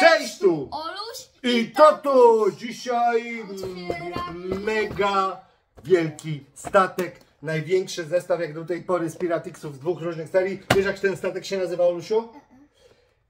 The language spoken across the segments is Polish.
Cześć tu! Oluś I to tu dzisiaj Otwieramy. mega wielki statek. Największy zestaw jak do tej pory z Piratixów z dwóch różnych serii. Wiesz jak ten statek się nazywa, Olusiu?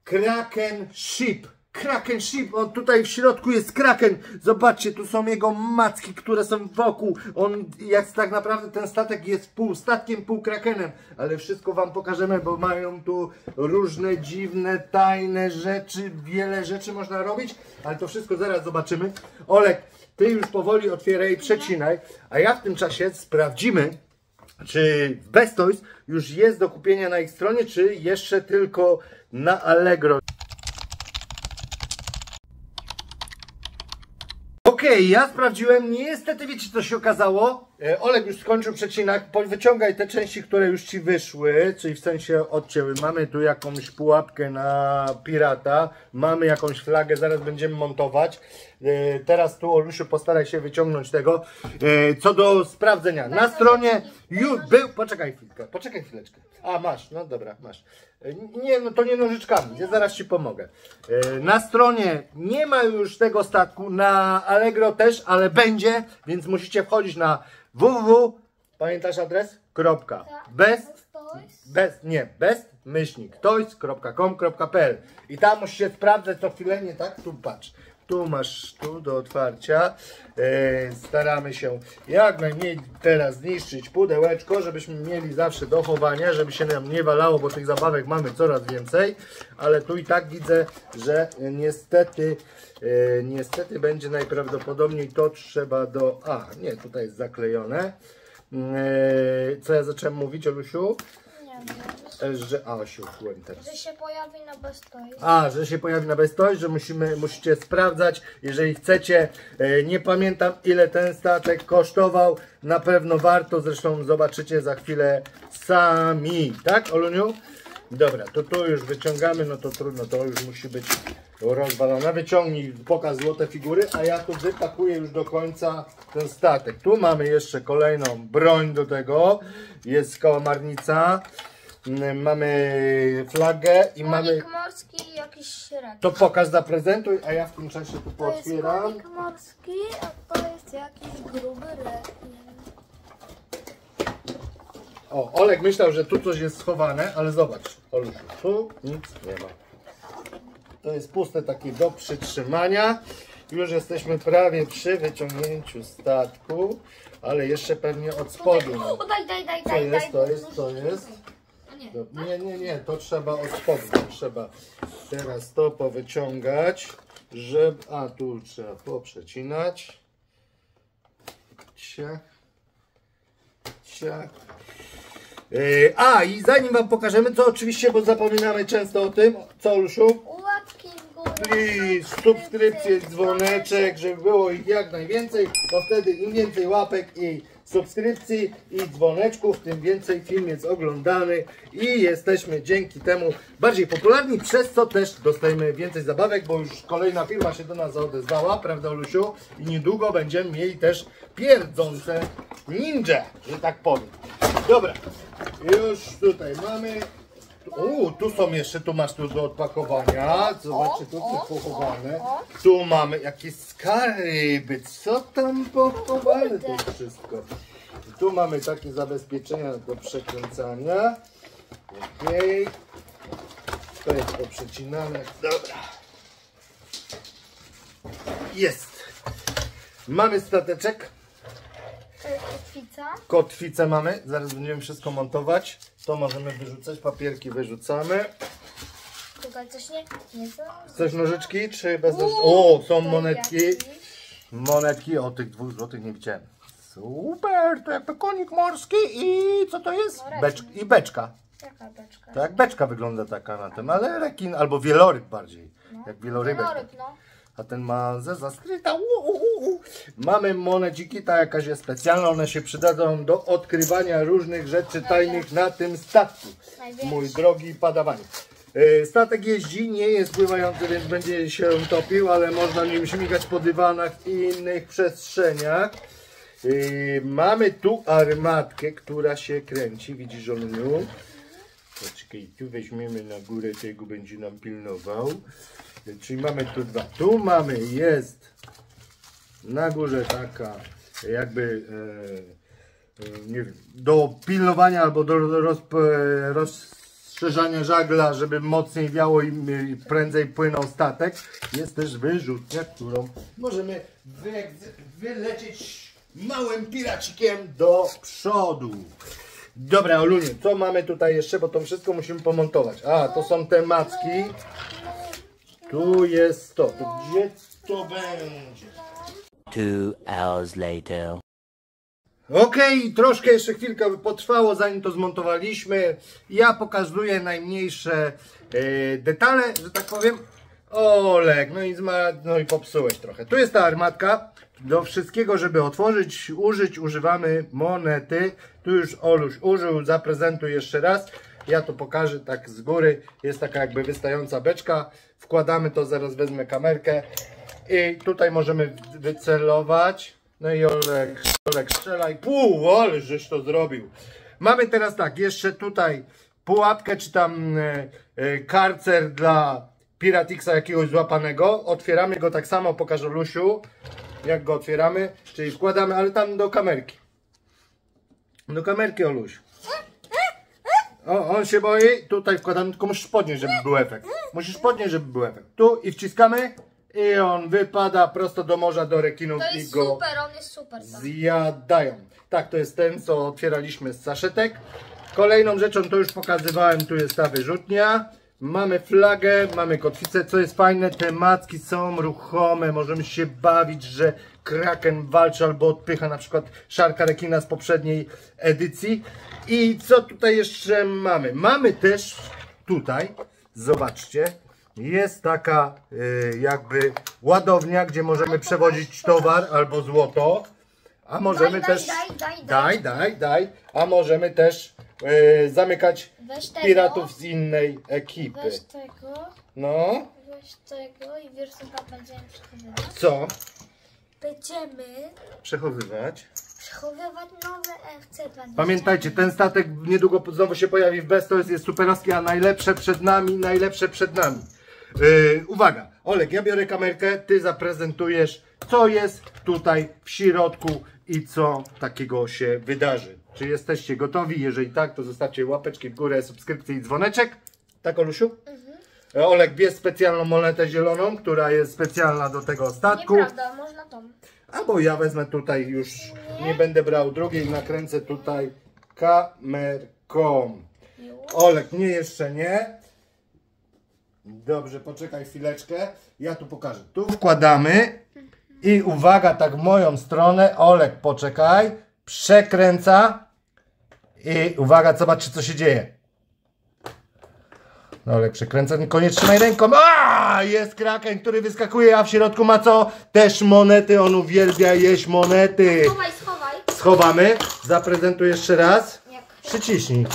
Kraken Ship. Kraken Ship, on tutaj w środku jest Kraken. Zobaczcie, tu są jego macki, które są wokół. On jest tak naprawdę ten statek jest pół statkiem, pół Krakenem. Ale wszystko wam pokażemy, bo mają tu różne dziwne, tajne rzeczy. Wiele rzeczy można robić, ale to wszystko zaraz zobaczymy. Olek, ty już powoli otwieraj przecinaj, a ja w tym czasie sprawdzimy, czy w Best Toys już jest do kupienia na ich stronie, czy jeszcze tylko na Allegro. Okej, ja sprawdziłem, niestety wiecie co się okazało? E, Olek już skończył przecinak, wyciągaj te części, które już Ci wyszły, czyli w sensie odcięły. Mamy tu jakąś pułapkę na pirata, mamy jakąś flagę, zaraz będziemy montować. E, Teraz tu Olusiu postaraj się wyciągnąć tego. E, Co do sprawdzenia, na stronie już był, poczekaj chwilkę, poczekaj chwileczkę. A masz, no dobra, masz. Nie, no to nie nożyczkami, ja zaraz Ci pomogę. Na stronie nie ma już tego statku, na Allegro też, ale będzie, więc musicie wchodzić na www, pamiętasz adres? Kropka. Best, Toys. best, nie, best, myślnik, toys.com.pl i tam musicie sprawdzać co chwilę, nie tak? Tu patrz. Tu masz tu do otwarcia. E, staramy się jak najmniej teraz zniszczyć pudełeczko, żebyśmy mieli zawsze do chowania, żeby się nam nie walało, bo tych zabawek mamy coraz więcej. Ale tu i tak widzę, że niestety, e, niestety będzie najprawdopodobniej to trzeba do. A, nie, tutaj jest zaklejone. E, co ja zacząłem mówić, Olusiu? E, Że. A, się uczyłem teraz. Że się pojawi na Best Toys. A, że się pojawi na Bestoy, że musimy, musicie sprawdzać, jeżeli chcecie. E, nie pamiętam ile ten statek kosztował, na pewno warto, zresztą zobaczycie za chwilę sami, tak Oluniu? Dobra, to tu już wyciągamy, no to trudno, to już musi być rozwalone. Wyciągnij, pokaż złote figury, a ja tu wypakuję już do końca ten statek. Tu mamy jeszcze kolejną broń do tego, jest kałamarnica, Mm, mamy flagę i mamy... Konik morski i jakiś średni. To pokaż, zaprezentuj, a ja w tym czasie tu To jest pootwieram. konik morski, a to jest jakiś gruby rekin. O, Olek myślał, że tu coś jest schowane, ale zobacz, Olusiu, tu nic nie ma. To jest puste takie do przytrzymania. Już jesteśmy prawie przy wyciągnięciu statku, ale jeszcze pewnie od spodu. No. O, daj, daj, daj, Co daj, jest, daj. to jest, to jest. A nie. To- Nie, nie, nie, to trzeba od spodu. To trzeba teraz to powyciągać, żeby... A, tu trzeba poprzecinać. Ciach. Ciach. Yy, A, i zanim Wam pokażemy, co oczywiście, bo zapominamy często o tym, co Lusiu? Łapki w górę. Please, subskrypcje, dzwoneczek, żeby było ich jak najwięcej, bo wtedy im więcej łapek i subskrypcji i dzwoneczków, tym więcej film jest oglądany i jesteśmy dzięki temu bardziej popularni, przez co też dostajemy więcej zabawek, bo już kolejna firma się do nas odezwała, prawda Lusiu? I niedługo będziemy mieli też pierdzące ninja, że tak powiem. Dobra, już tutaj mamy u, tu są jeszcze, tu masz tu do odpakowania. Zobaczcie, tu jest pochowane. Tu mamy jakieś skarby. Co tam pochowane to wszystko? I tu mamy takie zabezpieczenia do przekręcania. Okej. To jest poprzecinane. Dobra. Jest. Mamy stateczek. Kotwica. Kotwicę mamy. Zaraz będziemy wszystko montować. To możemy wyrzucać. Papierki wyrzucamy. Tutaj coś nie... Nie są. Chcesz nożyczki, czy bez nożyczek? Uuu, O, są monetki. Monetki, o tych dwóch złotych nie widziałem. Super, to jakby konik morski i co to jest? No, rekin. Becz, I beczka. Jaka beczka? To jak beczka wygląda taka na tym, ale rekin albo wieloryb bardziej. Jak wielorybek. Wieloryb, no. A ten ma ze u. Mamy moneciki, ta jakaś jest specjalna, one się przydadzą do odkrywania różnych rzeczy tajnych na tym statku. Mój drogi padawanie. Statek jeździ, nie jest pływający, więc będzie się topił, ale można nim śmigać po dywanach i innych przestrzeniach. E, Mamy tu armatkę, która się kręci, widzisz Oluniu? Poczekaj, tu weźmiemy na górę, tego będzie nam pilnował. Czyli mamy tu dwa. Tu mamy, jest na górze taka jakby e, e, nie wiem, do pilnowania albo do roz, e, rozszerzania żagla, żeby mocniej wiało i prędzej płynął statek. Jest też wyrzutnia, którą możemy wy, wylecieć małym piracikiem do przodu. Dobra, Olunie, co mamy tutaj jeszcze, bo to wszystko musimy pomontować. A, to są te macki. Tu jest to. To gdzie to będzie? Two hours later. Okej, troszkę jeszcze chwilkę by potrwało zanim to zmontowaliśmy. Ja pokazuję najmniejsze e, detale, że tak powiem. Olek, no i, zma, no i popsułeś trochę. Tu jest ta armatka. Do wszystkiego, żeby otworzyć, użyć, używamy monety. Tu już Oluś użył, zaprezentuj jeszcze raz. Ja to pokażę tak z góry. Jest taka jakby wystająca beczka. Wkładamy to, zaraz wezmę kamerkę. I tutaj możemy wycelować. No i Olek, Olek strzelaj. Pół, ale żeś to zrobił. Mamy teraz tak, jeszcze tutaj pułapkę, czy tam e, e, karcer dla Piratixa jakiegoś złapanego. Otwieramy go tak samo, pokażę Lusiu, jak go otwieramy. Czyli wkładamy, ale tam do kamerki. Do kamerki, Oluś. O, on się boi. Tutaj wkładamy, tylko musisz podnieść, żeby był efekt. Musisz podnieść, żeby był efekt. Tu i wciskamy. I on wypada prosto do morza, do rekinów To i jest go super, on jest super. tak. zjadają. Tak, to jest ten, co otwieraliśmy z saszetek. Kolejną rzeczą, to już pokazywałem, tu jest ta wyrzutnia. Mamy flagę, mamy kotwicę, co jest fajne, te macki są ruchome, możemy się bawić, że kraken walczy albo odpycha na przykład szarka rekina z poprzedniej edycji. I co tutaj jeszcze mamy? Mamy też tutaj, zobaczcie, jest taka y, jakby ładownia, gdzie możemy przewozić towar albo złoto. A możemy Daj, też. daj, daj, daj, daj. daj, daj. A możemy też y, zamykać Weź tego. piratów z innej ekipy. Weź tego, No, weź tego i wiesz co tam będziemy przechowywać? co? Będziemy Przechowywać. przechowywać nowe FC20. Pamiętajcie, ten statek niedługo znowu się pojawi w Best, to jest, jest superowski, a najlepsze przed nami, najlepsze przed nami. Yy, uwaga, Olek, ja biorę kamerkę, ty zaprezentujesz, co jest tutaj w środku i co takiego się wydarzy. Czy jesteście gotowi? Jeżeli tak, to zostawcie łapeczki w górę, subskrypcję i dzwoneczek. Tak, Olusiu? E, Olek bierz specjalną monetę zieloną, która jest specjalna do tego statku. Nieprawda, można tą. Albo ja wezmę tutaj już, nie będę brał drugiej, nakręcę tutaj kamerką. Olek, nie jeszcze nie. Dobrze, poczekaj chwileczkę. Ja tu pokażę. Tu wkładamy i uwaga, tak w moją stronę. Olek, poczekaj. Przekręca i uwaga, zobacz, co się dzieje. No, Olek przekręca, niekoniecznie trzymaj ręką. A, jest kraken, który wyskakuje, a w środku ma co? Też monety, on uwielbia jeść monety. Schowaj, schowaj. Schowamy. Zaprezentuj jeszcze raz. Jak? Przyciśnij.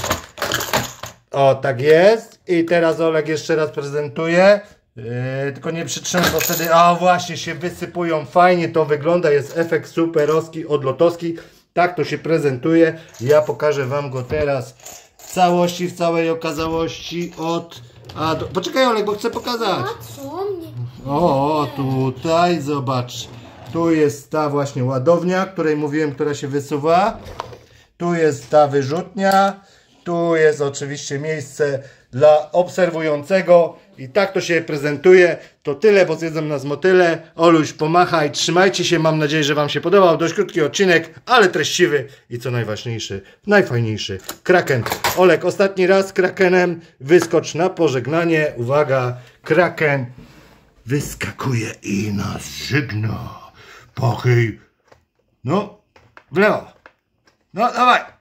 O, tak jest. I teraz Olek jeszcze raz prezentuje. Yy, tylko nie przytrzymaj, bo wtedy, o właśnie, się wysypują. Fajnie to wygląda. Jest efekt superowski, odlotowski. Tak to się prezentuje. Ja pokażę Wam go teraz w całości, w całej okazałości od... A, do... Poczekaj Olek, bo chcę pokazać. O, tutaj zobacz. Tu jest ta właśnie ładownia, której mówiłem, która się wysuwa. Tu jest ta wyrzutnia. Tu jest oczywiście miejsce dla obserwującego. I tak to się prezentuje. To tyle, bo zjedzą nas motyle. Oluś, pomachaj, trzymajcie się. Mam nadzieję, że Wam się podobał. Dość krótki odcinek, ale treściwy. I co najważniejszy, najfajniejszy. Kraken. Olek, ostatni raz krakenem. Wyskocz na pożegnanie. Uwaga, kraken wyskakuje i nas żegna. Pochyj. No, w lewo. No, dawaj.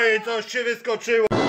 Oj, coś się wyskoczyło.